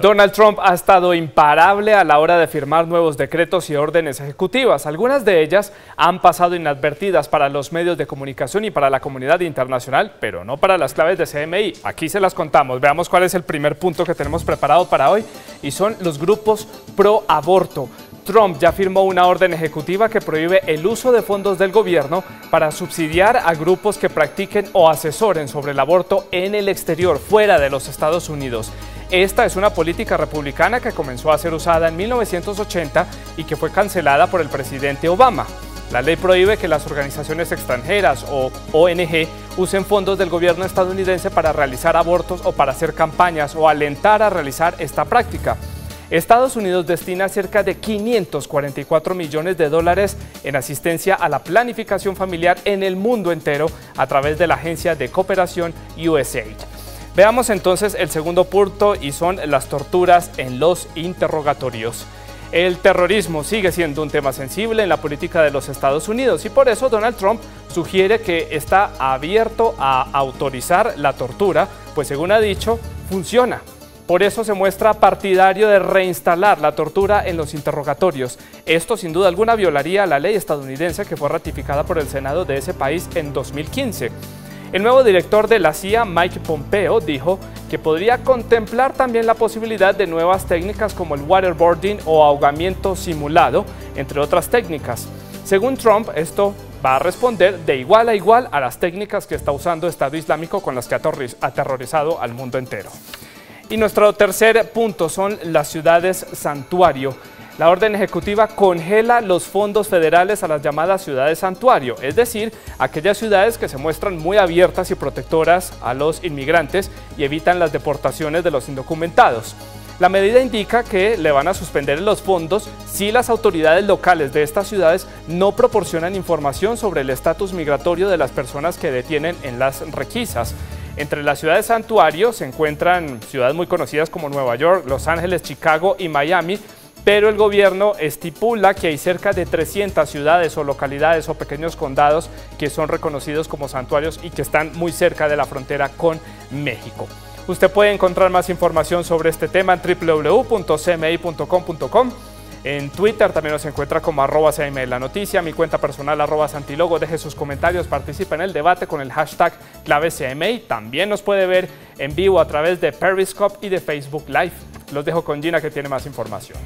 Donald Trump ha estado imparable a la hora de firmar nuevos decretos y órdenes ejecutivas. Algunas de ellas han pasado inadvertidas para los medios de comunicación y para la comunidad internacional, pero no para las claves de CMI. Aquí se las contamos. Veamos cuál es el primer punto que tenemos preparado para hoy y son los grupos pro aborto. Trump ya firmó una orden ejecutiva que prohíbe el uso de fondos del gobierno para subsidiar a grupos que practiquen o asesoren sobre el aborto en el exterior, fuera de los Estados Unidos. Esta es una política republicana que comenzó a ser usada en 1980 y que fue cancelada por el presidente Obama. La ley prohíbe que las organizaciones extranjeras o ONG usen fondos del gobierno estadounidense para realizar abortos o para hacer campañas o alentar a realizar esta práctica. Estados Unidos destina cerca de 544 millones de dólares en asistencia a la planificación familiar en el mundo entero a través de la agencia de cooperación USAID. Veamos entonces el segundo punto y son las torturas en los interrogatorios. El terrorismo sigue siendo un tema sensible en la política de los Estados Unidos y por eso Donald Trump sugiere que está abierto a autorizar la tortura, pues según ha dicho, funciona. Por eso se muestra partidario de reinstalar la tortura en los interrogatorios. Esto sin duda alguna violaría la ley estadounidense que fue ratificada por el Senado de ese país en 2015. El nuevo director de la CIA, Mike Pompeo, dijo que podría contemplar también la posibilidad de nuevas técnicas como el waterboarding o ahogamiento simulado, entre otras técnicas. Según Trump, esto va a responder de igual a igual a las técnicas que está usando Estado Islámico con las que ha aterrorizado al mundo entero. Y nuestro tercer punto son las ciudades santuario. La orden ejecutiva congela los fondos federales a las llamadas ciudades santuario, es decir, aquellas ciudades que se muestran muy abiertas y protectoras a los inmigrantes y evitan las deportaciones de los indocumentados. La medida indica que le van a suspender los fondos si las autoridades locales de estas ciudades no proporcionan información sobre el estatus migratorio de las personas que detienen en las requisas. Entre las ciudades santuario se encuentran ciudades muy conocidas como Nueva York, Los Ángeles, Chicago y Miami, pero el gobierno estipula que hay cerca de 300 ciudades o localidades o pequeños condados que son reconocidos como santuarios y que están muy cerca de la frontera con México. Usted puede encontrar más información sobre este tema en www.cmi.com.com. En Twitter también nos encuentra como arroba CMI la noticia, mi cuenta personal arroba Santilogo, deje sus comentarios, participe en el debate con el hashtag clave CMI. También nos puede ver en vivo a través de Periscope y de Facebook Live. Los dejo con Gina que tiene más información.